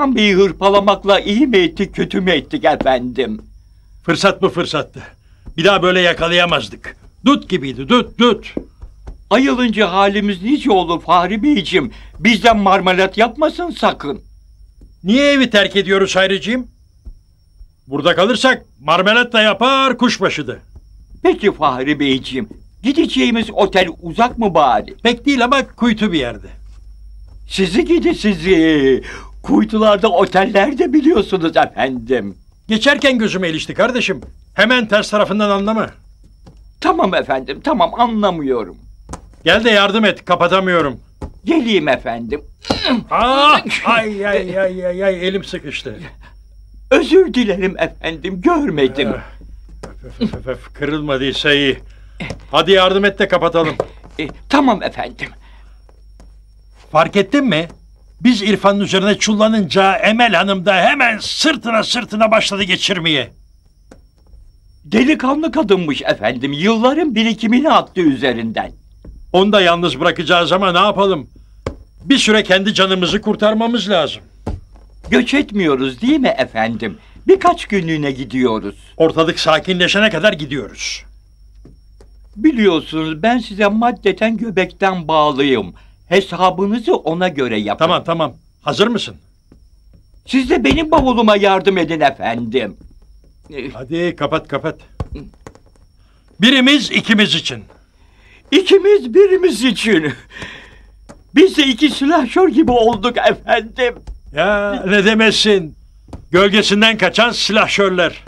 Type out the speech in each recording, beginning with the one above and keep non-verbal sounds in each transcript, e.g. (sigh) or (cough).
İrfan Bey'i hırpalamakla iyi mi ettik kötü mü ettik efendim? Fırsat bu fırsattı. Bir daha böyle yakalayamazdık. Dut gibiydi dut dut. Ayılınca halimiz nice olur Fahri Beyciğim. Bizden marmelat yapmasın sakın. Niye evi terk ediyoruz Hayriciğim? Burada kalırsak marmelat da yapar kuşbaşıdı. Peki Fahri Beyciğim, gideceğimiz otel uzak mı bari? Pek değil ama kuytu bir yerde. Sizi gidi sizi. Kuytularda otellerde biliyorsunuz efendim. Geçerken gözüme ilişti kardeşim. Hemen ters tarafından anlama. Tamam efendim, tamam anlamıyorum. Gel de yardım et kapatamıyorum. Geleyim efendim. (clears throat) Ah, ay ay ay ay ay elim sıkıştı. Özür dilerim efendim, görmedim. Öf, öf, öf, öf, Kırılmadıysa iyi. Hadi yardım et de kapatalım. E, tamam efendim. Fark ettin mi? Biz İrfan'ın üzerine çullanınca Emel Hanım da hemen sırtına sırtına başladı geçirmeye. Delikanlı kadınmış efendim. Yılların birikimini attı üzerinden. Onu da yalnız bırakacağız ama ne yapalım? Bir süre kendi canımızı kurtarmamız lazım. Göç etmiyoruz değil mi efendim? Birkaç günlüğüne gidiyoruz. Ortalık sakinleşene kadar gidiyoruz. Biliyorsunuz ben size maddeten göbekten bağlıyım. Hesabınızı ona göre yapın. Tamam tamam. Hazır mısın? Siz de benim bavuluma yardım edin efendim. Hadi kapat kapat. Birimiz ikimiz için. İkimiz birimiz için. Biz de iki silahşör gibi olduk efendim. Ya ne demezsin. Gölgesinden kaçan silahşörler.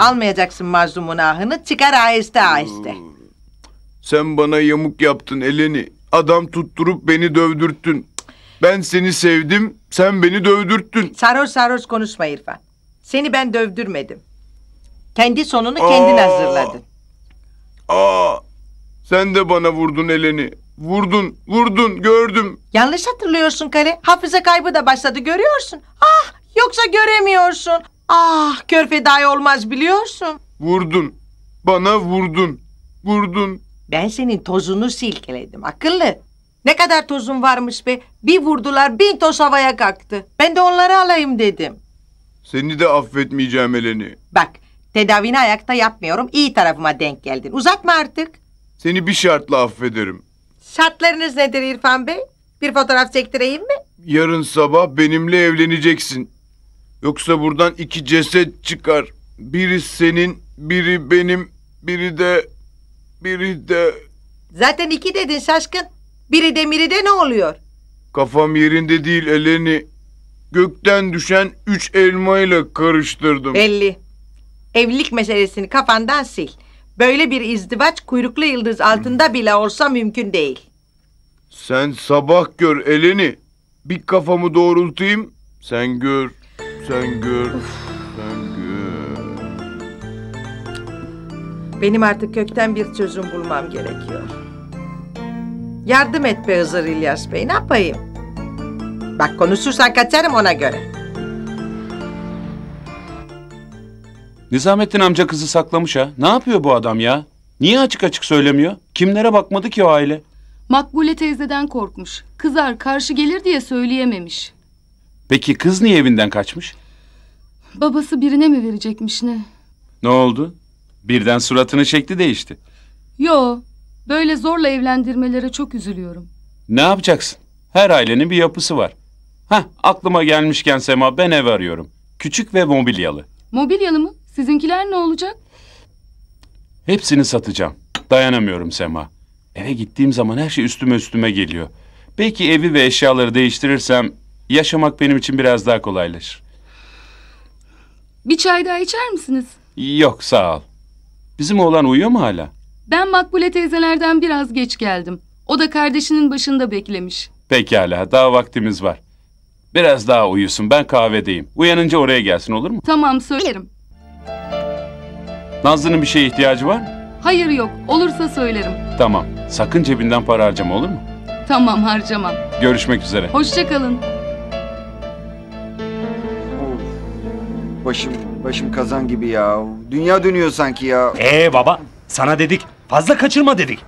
Almayacaksın mazlumun ahını çıkar aheste aheste. Sen bana yamuk yaptın Eleni. Adam tutturup beni dövdürttün. Ben seni sevdim, sen beni dövdürttün. Sarhoş sarhoş konuşma İrfan. Seni ben dövdürmedim. Kendi sonunu kendin Aa! hazırladın. Aa! Sen de bana vurdun Eleni. Vurdun, vurdun, gördüm. Yanlış hatırlıyorsun kale. Hafıza kaybı da başladı görüyorsun. Ah yoksa göremiyorsun. Ah kör fedai olmaz biliyorsun. Vurdun. Bana vurdun. Vurdun. Ben senin tozunu silkeledim akıllı. Ne kadar tozun varmış be. Bir vurdular bin toz havaya kalktı. Ben de onları alayım dedim. Seni de affetmeyeceğim Eleni. Bak tedavini ayakta yapmıyorum. İyi tarafıma denk geldin. Uzatma artık. Seni bir şartla affederim. Şartlarınız nedir İrfan Bey? Bir fotoğraf çektireyim mi? Yarın sabah benimle evleneceksin. Yoksa buradan iki ceset çıkar. Biri senin, biri benim, biri de... Biri de... Zaten iki dedin şaşkın. Biri de miri de ne oluyor? Kafam yerinde değil Eleni. Gökten düşen üç elmayla karıştırdım. Belli. Evlilik meselesini kafandan sil. Böyle bir izdivaç kuyruklu yıldız altında bile olsa mümkün değil. Sen sabah gör Eleni. Bir kafamı doğrultayım. Sen gör. Sen gör. Sen gör. Benim artık kökten bir çözüm bulmam gerekiyor. Yardım et be Hızır İlyas Bey, ne yapayım? Bak konuşursan kaçarım ona göre. Nizamettin amca kızı saklamış ha. Ne yapıyor bu adam ya? Niye açık açık söylemiyor? Kimlere bakmadı ki o aile? Makbule teyzeden korkmuş. Kızar karşı gelir diye söyleyememiş. Peki kız niye evinden kaçmış? Babası birine mi verecekmiş ne? Ne oldu? Birden suratının şekli değişti. Yo, böyle zorla evlendirmelere çok üzülüyorum. Ne yapacaksın? Her ailenin bir yapısı var. Hah aklıma gelmişken Sema ben ev arıyorum. Küçük ve mobilyalı. Mobilyalı mı? Sizinkiler ne olacak? Hepsini satacağım. Dayanamıyorum Sema. Eve gittiğim zaman her şey üstüme üstüme geliyor. Belki evi ve eşyaları değiştirirsem yaşamak benim için biraz daha kolaylaşır. Bir çay daha içer misiniz? Yok sağ ol. Bizim oğlan uyuyor mu hala? Ben Makbule teyzelerden biraz geç geldim. O da kardeşinin başında beklemiş. Pekala daha vaktimiz var. Biraz daha uyusun ben kahvedeyim. Uyanınca oraya gelsin olur mu? Tamam söylerim. Nazlı'nın bir şeye ihtiyacı var mı? Hayır yok, olursa söylerim. Tamam. Sakın cebinden para harcama olur mu? Tamam harcamam. Görüşmek üzere. Hoşça Başım, başım kazan gibi ya. Dünya dönüyor sanki ya. Ee baba sana dedik fazla kaçırma dedik.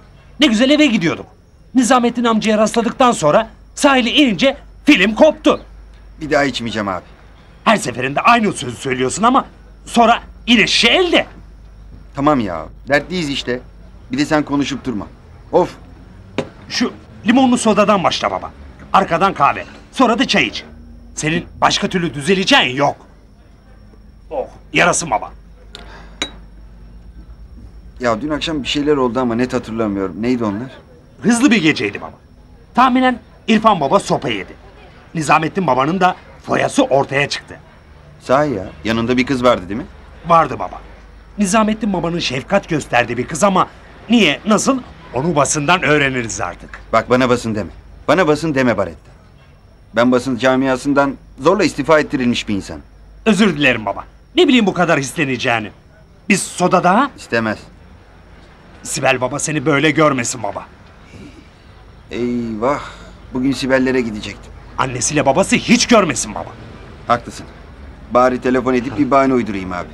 Ne güzel eve gidiyorduk. Nizamettin amcaya rastladıktan sonra sahile inince film koptu. Bir daha içmeyeceğim abi. Her seferinde aynı sözü söylüyorsun ama sonra yine şişe elde. Tamam ya. Dertliyiz işte. Bir de sen konuşup durma. Of. Şu limonlu sodadan başla baba. Arkadan kahve. Sonra da çay iç. Senin başka türlü düzeleceğin yok. Oh yarasın baba. Ya dün akşam bir şeyler oldu ama net hatırlamıyorum. Neydi onlar? Hızlı bir geceydi baba. Tahminen İrfan baba sopa yedi. Nizamettin babanın da foyası ortaya çıktı. Sahi ya. Yanında bir kız vardı değil mi? Vardı baba. Nizamettin babanın şefkat gösterdiği bir kız ama niye, nasıl onu basından öğreniriz artık. Bak bana basın deme. Bana basın deme Baretta. Ben basın camiasından zorla istifa ettirilmiş bir insan. Özür dilerim baba. Ne bileyim bu kadar hisleneceğini. Biz soda daha, İstemez. Sibel baba seni böyle görmesin baba. Eyvah. Bugün Sibel'lere gidecektim. Annesiyle babası hiç görmesin baba. Haklısın. Bari telefon edip bir bahane uydurayım abi.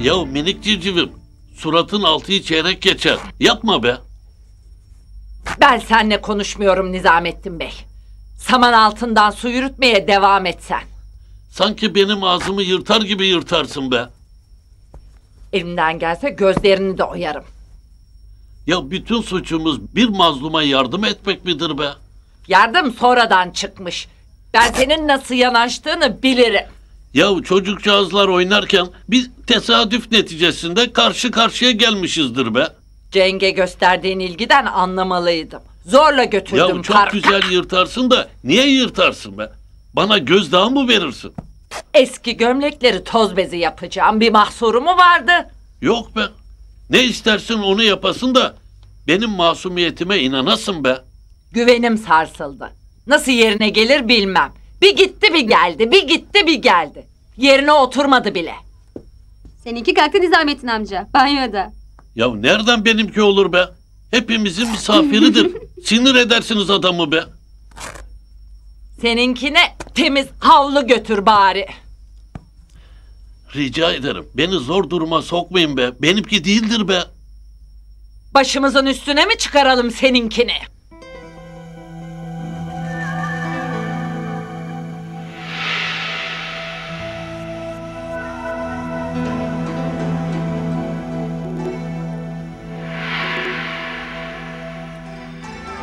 Ya minik civcivim, suratın altı çeyrek geçer. Yapma be. Ben seninle konuşmuyorum Nizamettin Bey. Saman altından su yürütmeye devam et sen. Sanki benim ağzımı yırtar gibi yırtarsın be. Elimden gelse gözlerini de oyarım. Ya bütün suçumuz bir mazluma yardım etmek midir be? Yardım sonradan çıkmış. Ben senin nasıl yanaştığını bilirim. Ya çocukcağızlar oynarken biz tesadüf neticesinde karşı karşıya gelmişizdir be. Cenge gösterdiğin ilgiden anlamalıydım. Zorla götürdüm Ya çok parka. güzel yırtarsın da niye yırtarsın be? Bana gözdağı mı verirsin? Eski gömlekleri toz bezi yapacağım. Bir mahsuru mu vardı? Yok be. Ne istersin onu yapasın da benim masumiyetime inanasın be. Güvenim sarsıldı. Nasıl yerine gelir bilmem. Bir gitti bir geldi, bir gitti bir geldi. Yerine oturmadı bile. Seninki kalktı Nizamettin amca. Banyoda. Ya nereden benimki olur be? Hepimizin misafiridir. (laughs) Sinir edersiniz adamı be. Seninkine temiz havlu götür bari. Rica ederim. Beni zor duruma sokmayın be. Benimki değildir be. Başımızın üstüne mi çıkaralım seninkini?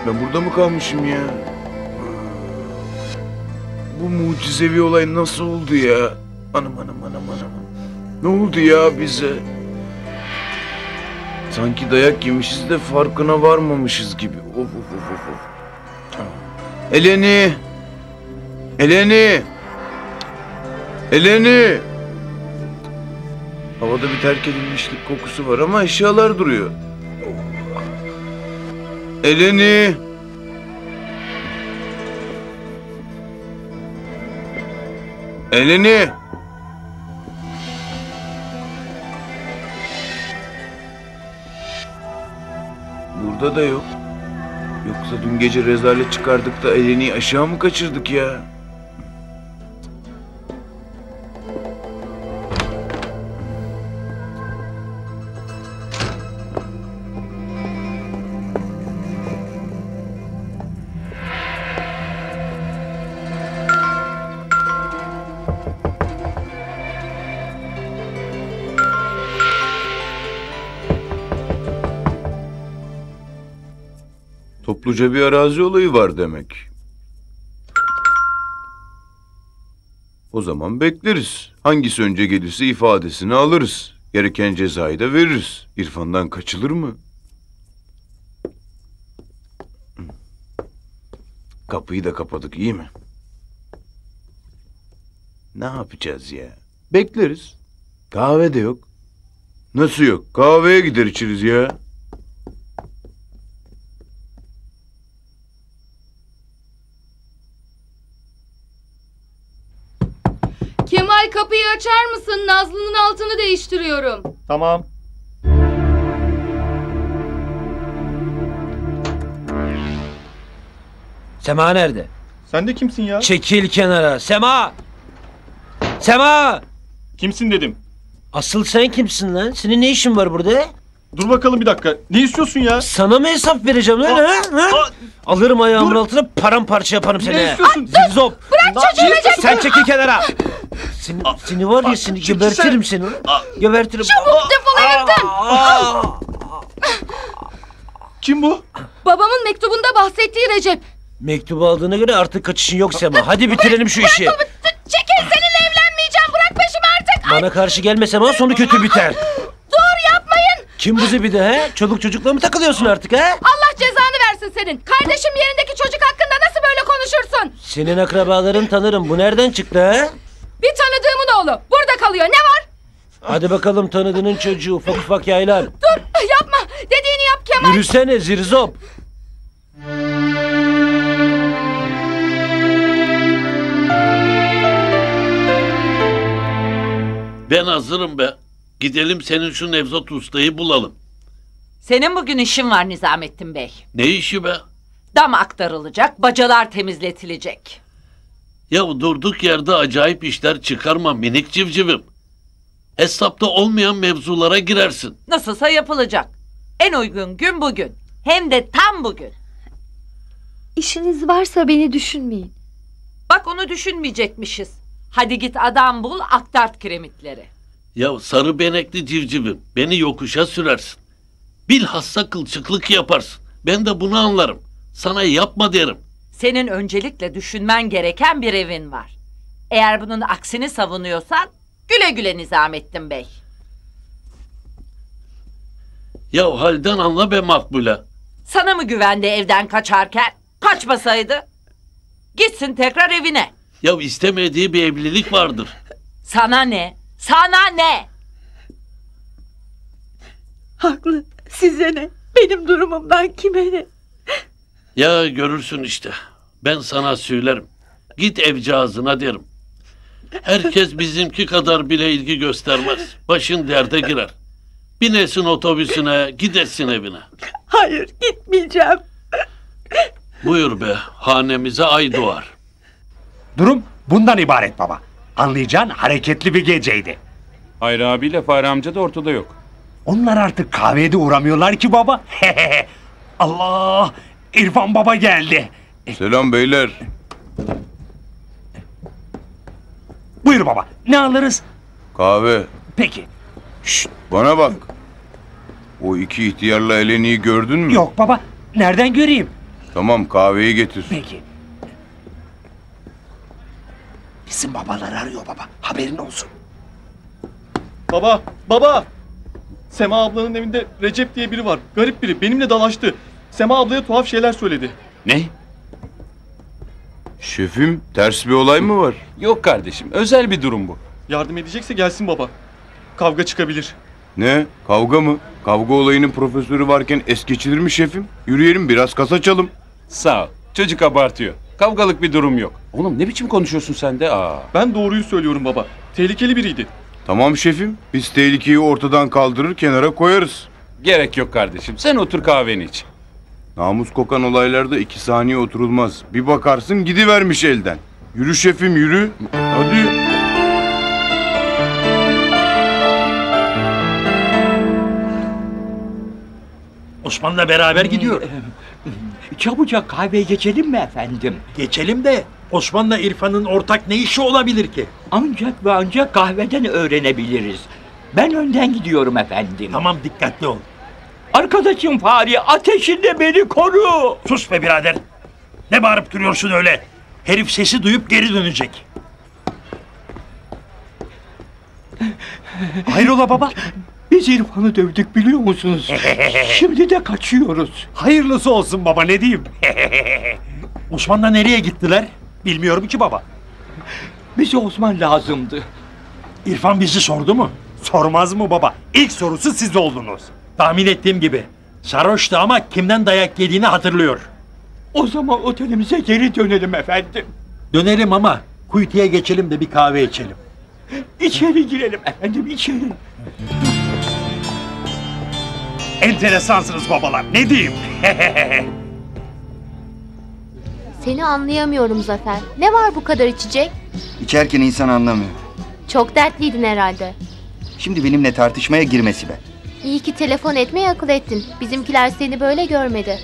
Ben burada mı kalmışım ya? Bu mucizevi olay nasıl oldu ya? Anam anam anam anam. Ne oldu ya bize? Sanki dayak yemişiz de farkına varmamışız gibi. Of of of of. of. Eleni! Eleni! Eleni! Havada bir terk edilmişlik kokusu var ama eşyalar duruyor. Eleni. Eleni. Burada da yok. Yoksa dün gece rezalet çıkardık da Eleni'yi aşağı mı kaçırdık ya? Topluca bir arazi olayı var demek. O zaman bekleriz. Hangisi önce gelirse ifadesini alırız. Gereken cezayı da veririz. İrfan'dan kaçılır mı? Kapıyı da kapadık iyi mi? Ne yapacağız ya? Bekleriz. Kahve de yok. Nasıl yok? Kahveye gider içeriz ya. Kemal kapıyı açar mısın? Nazlı'nın altını değiştiriyorum. Tamam. Sema nerede? Sen de kimsin ya? Çekil kenara. Sema! Sema! Kimsin dedim. Asıl sen kimsin lan? Senin ne işin var burada? Dur bakalım bir dakika. Ne istiyorsun ya? Sana mı hesap vereceğim lan ha? ha? Alırım ayağımın altına paramparça yaparım seni. Ne istiyorsun? Zop. Bırak çocuğu Recep! Sen çekil kenara. Seni, seni var ya seni gebertirim seni. Gebertirim. Çabuk defol evimden! Aa! Kim bu? Babamın mektubunda bahsettiği Recep. Mektubu aldığına göre artık kaçışın yok Sema. Hadi bitirelim şu işi. Çekil seninle evlenmeyeceğim bırak peşimi artık! Bana karşı gelme Sema sonu kötü biter. Kim bu zibide he? Çoluk çocukla mı takılıyorsun artık he? Allah cezanı versin senin. Kardeşim yerindeki çocuk hakkında nasıl böyle konuşursun? Senin akrabaların tanırım. Bu nereden çıktı he? Bir tanıdığımın oğlu. Burada kalıyor. Ne var? Hadi bakalım tanıdığının çocuğu ufak ufak yaylar. Dur yapma. Dediğini yap Kemal. Yürüsene zirzop. Ben hazırım be. Gidelim senin şu Nevzat Usta'yı bulalım. Senin bugün işin var Nizamettin Bey. Ne işi be? Dam aktarılacak, bacalar temizletilecek. Ya durduk yerde acayip işler çıkarma minik civcivim. Hesapta olmayan mevzulara girersin. Nasılsa yapılacak. En uygun gün bugün. Hem de tam bugün. İşiniz varsa beni düşünmeyin. Bak onu düşünmeyecekmişiz. Hadi git adam bul, aktart kiremitleri. Ya sarı benekli civcivim beni yokuşa sürersin. Bilhassa kılçıklık yaparsın. Ben de bunu anlarım. Sana yapma derim. Senin öncelikle düşünmen gereken bir evin var. Eğer bunun aksini savunuyorsan güle güle Nizamettin Bey. Ya halden anla be Makbule. Sana mı güvendi evden kaçarken? Kaçmasaydı. Gitsin tekrar evine. Ya istemediği bir evlilik vardır. Sana ne? Sana ne? Haklı. Size ne? Benim durumumdan kime ne? Ya görürsün işte. Ben sana söylerim. Git evcağızına derim. Herkes bizimki kadar bile ilgi göstermez. Başın derde girer. Binesin otobüsüne, gidesin evine. Hayır gitmeyeceğim. Buyur be, hanemize ay doğar. Durum bundan ibaret baba. Anlayacağın hareketli bir geceydi. Hayri abiyle Fahri amca da ortada yok. Onlar artık kahveye de uğramıyorlar ki baba. (laughs) Allah! İrfan baba geldi. Selam beyler. Buyur baba. Ne alırız? Kahve. Peki. Bana bak. O iki ihtiyarla Eleni'yi gördün mü? Yok baba. Nereden göreyim? Tamam kahveyi getir. Peki. Bizim babalar arıyor baba. Haberin olsun. Baba, baba! Sema ablanın evinde Recep diye biri var. Garip biri. Benimle dalaştı. Sema ablaya tuhaf şeyler söyledi. Ne? Şefim ters bir olay mı var? Yok kardeşim özel bir durum bu. Yardım edecekse gelsin baba. Kavga çıkabilir. Ne? Kavga mı? Kavga olayının profesörü varken es geçilir mi şefim? Yürüyelim biraz kasa çalım. Sağ ol. Çocuk abartıyor. Kavgalık bir durum yok. Oğlum ne biçim konuşuyorsun sen de? Aa. Ben doğruyu söylüyorum baba. Tehlikeli biriydi. Tamam şefim. Biz tehlikeyi ortadan kaldırır kenara koyarız. Gerek yok kardeşim. Sen otur kahveni iç. Namus kokan olaylarda iki saniye oturulmaz. Bir bakarsın gidivermiş elden. Yürü şefim yürü. Hadi. Osman'la beraber gidiyor. Çabucak kahveye geçelim mi efendim? Geçelim de Osman'la İrfan'ın ortak ne işi olabilir ki? Ancak ve ancak kahveden öğrenebiliriz. Ben önden gidiyorum efendim. Tamam dikkatli ol. Arkadaşım Fahri ateşinde beni koru. Sus be birader. Ne bağırıp duruyorsun öyle? Herif sesi duyup geri dönecek. Hayrola baba? Biz İrfan'ı dövdük biliyor musunuz? (laughs) Şimdi de kaçıyoruz. Hayırlısı olsun baba ne diyeyim? (laughs) Osman'la nereye gittiler? Bilmiyorum ki baba. Bize Osman lazımdı. İrfan bizi sordu mu? Sormaz mı baba? İlk sorusu siz oldunuz. Tahmin ettiğim gibi. Sarhoştu ama kimden dayak yediğini hatırlıyor. O zaman otelimize geri dönelim efendim. Dönelim ama kuytuya geçelim de bir kahve içelim. İçeri girelim efendim içeri. Enteresansınız babalar ne diyeyim? (laughs) Seni anlayamıyorum Zafer. Ne var bu kadar içecek? İçerken insan anlamıyor. Çok dertliydin herhalde. Şimdi benimle tartışmaya girmesi be. İyi ki telefon etmeyi akıl ettin. Bizimkiler seni böyle görmedi.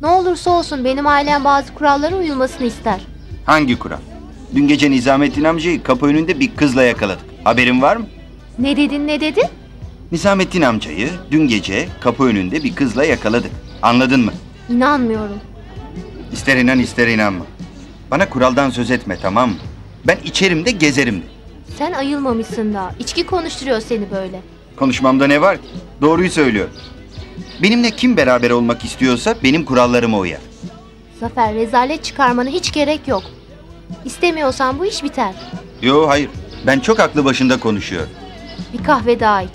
Ne olursa olsun benim ailem bazı kurallara uyulmasını ister. Hangi kural? Dün gece Nizamettin amcayı kapı önünde bir kızla yakaladık. Haberin var mı? Ne dedin ne dedin? Nizamettin amcayı dün gece kapı önünde bir kızla yakaladık. Anladın mı? İnanmıyorum. İster inan ister inanma. Bana kuraldan söz etme tamam mı? Ben içerim de gezerim de. Sen ayılmamışsın daha. İçki konuşturuyor seni böyle. Konuşmamda ne var ki? Doğruyu söylüyorum. Benimle kim beraber olmak istiyorsa benim kurallarıma uyar. Zafer rezalet çıkarmana hiç gerek yok. İstemiyorsan bu iş biter. Yo hayır. Ben çok aklı başında konuşuyorum. Bir kahve daha iç.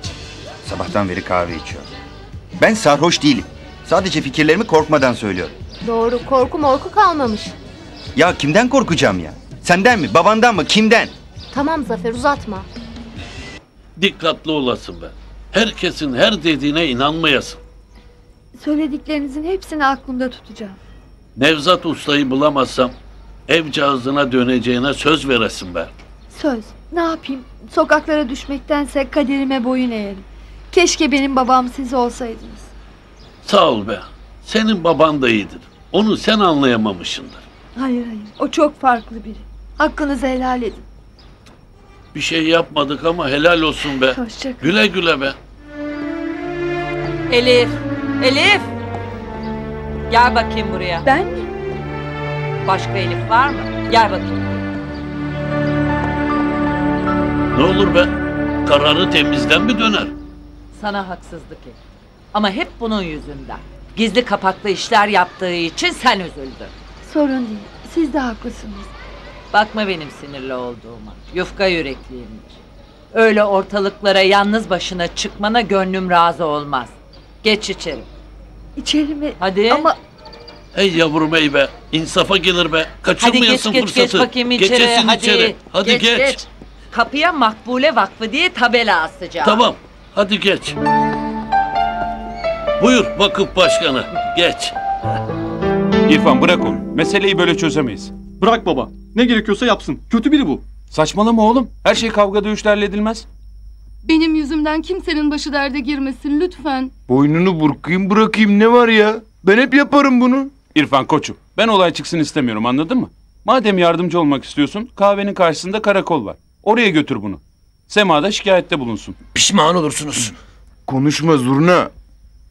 Sabahtan beri kahve içiyorum. Ben sarhoş değilim. Sadece fikirlerimi korkmadan söylüyorum. Doğru korku morku kalmamış. Ya kimden korkacağım ya? Senden mi? Babandan mı? Kimden? Tamam Zafer uzatma. Dikkatli olasın be. Herkesin her dediğine inanmayasın. Söylediklerinizin hepsini aklımda tutacağım. Nevzat Usta'yı bulamazsam evcağızına döneceğine söz veresin be. Söz. Ne yapayım? Sokaklara düşmektense kaderime boyun eğerim. Keşke benim babam siz olsaydınız. Sağ ol be. Senin baban da iyidir. Onu sen anlayamamışsındır. Hayır hayır. O çok farklı biri. Hakkınızı helal edin. Bir şey yapmadık ama helal olsun be. Hoşça kal. Güle güle be. Elif, Elif. Gel bakayım buraya. Ben mi? Başka Elif var mı? Gel bakayım. Ne olur be? Kararı temizden mi döner? Sana haksızlık et. Ama hep bunun yüzünden. Gizli kapaklı işler yaptığı için sen üzüldün. Sorun değil. Siz de haklısınız. Bakma benim sinirli olduğuma. Yufka yürekliyimdir. Öyle ortalıklara yalnız başına çıkmana gönlüm razı olmaz. Geç içeri. İçeri mi? Hadi. Ama Ey yavrum ey be. İnsafa gelir be. Hadi geç Kaçırmayasın geç fırsatı. geç bakayım içeri. Geçesin hadi. içeri. Hadi geç. Kapıya Makbule Vakfı diye tabela asacağım. Tamam. Hadi geç. Buyur vakıf başkanı. Geç. İrfan bırak onu. Meseleyi böyle çözemeyiz. Bırak baba. Ne gerekiyorsa yapsın. Kötü biri bu. Saçmalama oğlum. Her şey kavga dövüşle halledilmez. Benim yüzümden kimsenin başı derde girmesin lütfen. Boynunu burkayım bırakayım ne var ya? Ben hep yaparım bunu. İrfan koçum ben olay çıksın istemiyorum anladın mı? Madem yardımcı olmak istiyorsun kahvenin karşısında karakol var. Oraya götür bunu. Sema da şikayette bulunsun. Pişman olursunuz. Konuşma zurna.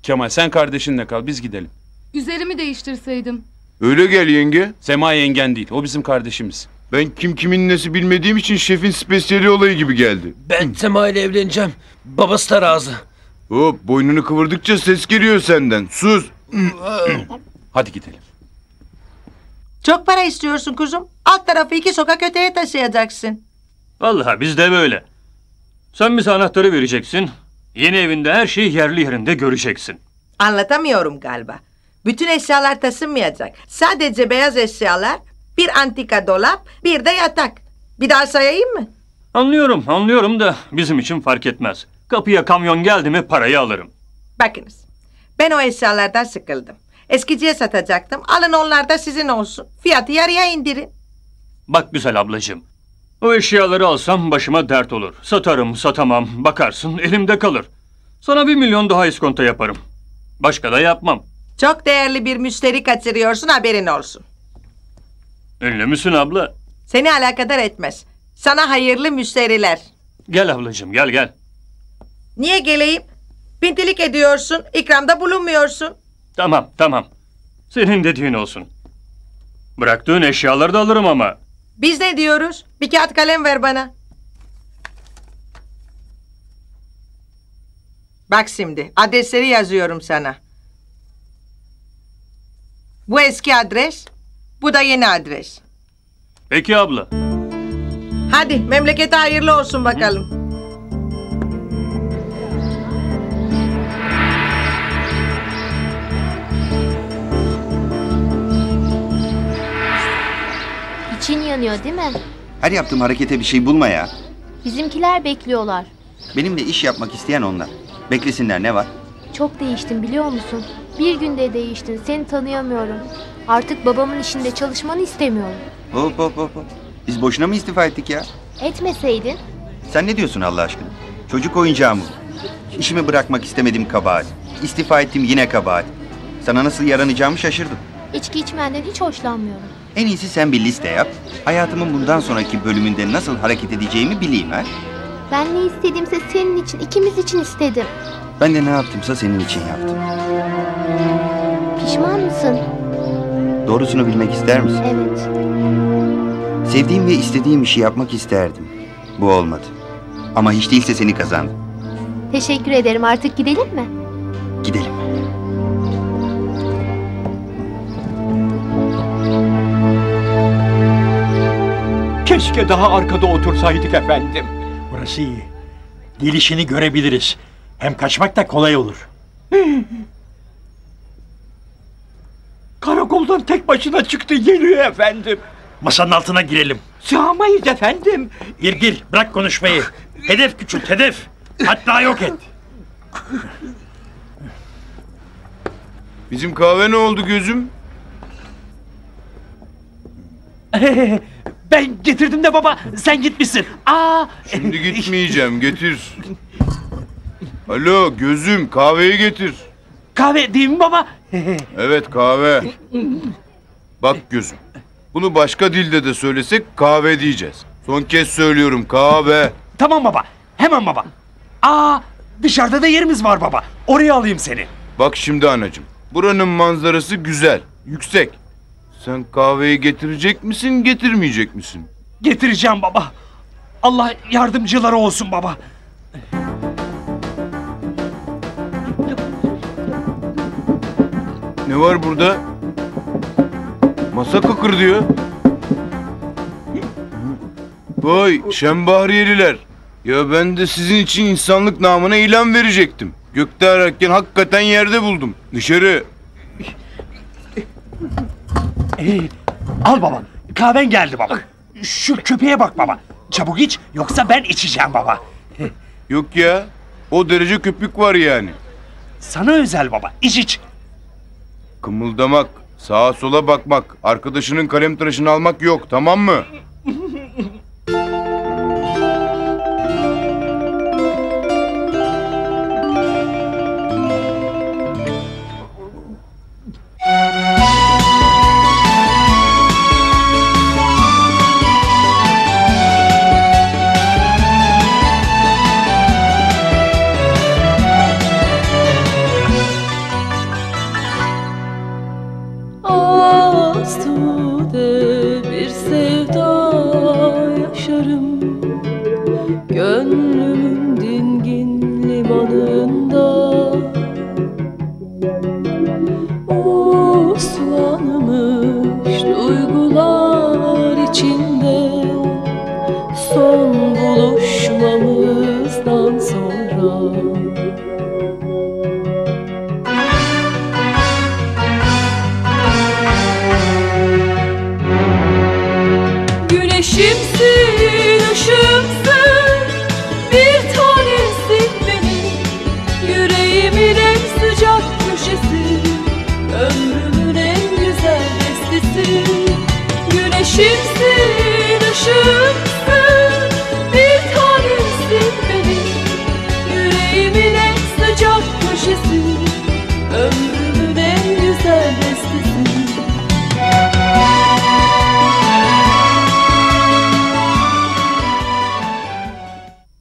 Kemal sen kardeşinle kal biz gidelim. Üzerimi değiştirseydim. Öyle gel yenge. Sema yengen değil o bizim kardeşimiz. Ben kim kimin nesi bilmediğim için şefin spesiyeli olayı gibi geldi. Ben Sema ile evleneceğim. Babası da razı. Hop boynunu kıvırdıkça ses geliyor senden. Sus. (clears throat) Hadi gidelim. Çok para istiyorsun kuzum. Alt tarafı iki sokak öteye taşıyacaksın. Vallahi bizde böyle. Sen bize anahtarı vereceksin. Yeni evinde her şeyi yerli yerinde göreceksin. Anlatamıyorum galiba. Bütün eşyalar taşınmayacak. Sadece beyaz eşyalar, bir antika dolap, bir de yatak. Bir daha sayayım mı? Anlıyorum, anlıyorum da bizim için fark etmez. Kapıya kamyon geldi mi parayı alırım. Bakınız. Ben o eşyalardan sıkıldım. Eskiciye satacaktım. Alın onlar da sizin olsun. Fiyatı yarıya indirin. Bak güzel ablacığım. O eşyaları alsam başıma dert olur. Satarım, satamam, bakarsın elimde kalır. Sana bir milyon daha iskonto yaparım. Başka da yapmam. Çok değerli bir müşteri kaçırıyorsun haberin olsun. Ünlü müsün abla? Seni alakadar etmez. Sana hayırlı müşteriler. Gel ablacığım, gel gel. Niye geleyim? Pintilik ediyorsun, ikramda bulunmuyorsun. Tamam, tamam. Senin dediğin olsun. Bıraktığın eşyaları da alırım ama. Biz ne diyoruz? Bir kağıt kalem ver bana. Bak şimdi adresleri yazıyorum sana. Bu eski adres, bu da yeni adres. Peki abla. Hadi memlekete hayırlı olsun bakalım. İçin yanıyor değil mi? Her yaptığım harekete bir şey bulma ya. Bizimkiler bekliyorlar. Benimle iş yapmak isteyen onlar. Beklesinler ne var? Çok değiştin biliyor musun? Bir günde değiştin. Seni tanıyamıyorum. Artık babamın işinde çalışmanı istemiyorum. Hop hop hop hop. Biz boşuna mı istifa ettik ya? Etmeseydin Sen ne diyorsun Allah aşkına? Çocuk oyuncağı mı? İşimi bırakmak istemedim kabahat. İstifa ettim yine kabahat. Sana nasıl yaranacağımı şaşırdım. içki içmenden hiç hoşlanmıyorum. En iyisi sen bir liste yap. Hayatımın bundan sonraki bölümünde nasıl hareket edeceğimi bileyim ha. Ben ne istediğimse senin için, ikimiz için istedim. Ben de ne yaptımsa senin için yaptım. Pişman mısın? Doğrusunu bilmek ister misin? Evet. Sevdiğim ve istediğim işi yapmak isterdim. Bu olmadı. Ama hiç değilse seni kazandım. Teşekkür ederim. Artık gidelim mi? Gidelim. Keşke daha arkada otursaydık efendim. Burası iyi. Gelişini görebiliriz. Hem kaçmak da kolay olur. (laughs) Karakoldan tek başına çıktı geliyor efendim. Masanın altına girelim. Sığamayız efendim. Gir gir bırak konuşmayı. Hedef küçült hedef. Hatta yok et. Bizim kahve ne oldu gözüm? (laughs) Ben getirdim de baba sen gitmişsin. Aa! Şimdi gitmeyeceğim getir. Alo gözüm kahveyi getir. Kahve değil mi baba? (laughs) Evet kahve. Bak gözüm. Bunu başka dilde de söylesek kahve diyeceğiz. Son kez söylüyorum kahve. Tamam baba. Hemen baba. Aa! Dışarıda da yerimiz var baba. Oraya alayım seni. Bak şimdi anacığım. Buranın manzarası güzel, yüksek. Sen kahveyi getirecek misin, getirmeyecek misin? Getireceğim baba. Allah yardımcıları olsun baba. Ne var burada? Masa kıkır diyor. Vay şembahriyeliler. Ya ben de sizin için insanlık namına ilan verecektim. Gökte ararken hakikaten yerde buldum. Dışarı. Ee, al baba. Kahven geldi baba. Şu köpeğe bak baba. Çabuk iç yoksa ben içeceğim baba. Yok ya. O derece köpük var yani. Sana özel baba. İç iç. Kımıldamak, sağa sola bakmak, arkadaşının kalem tıraşını almak yok tamam mı?